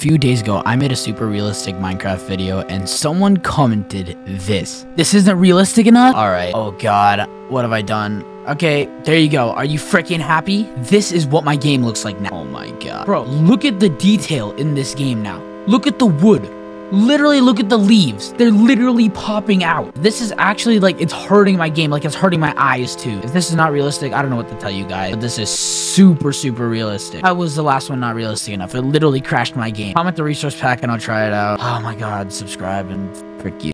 few days ago, I made a super realistic Minecraft video and someone commented this. This isn't realistic enough? Alright. Oh god, what have I done? Okay, there you go. Are you freaking happy? This is what my game looks like now. Oh my god. Bro, look at the detail in this game now. Look at the wood. Literally look at the leaves. They're literally popping out. This is actually like, it's hurting my game. Like it's hurting my eyes too. If this is not realistic, I don't know what to tell you guys. But this is super, super realistic. That was the last one not realistic enough. It literally crashed my game. Comment the resource pack and I'll try it out. Oh my god, subscribe and frick you.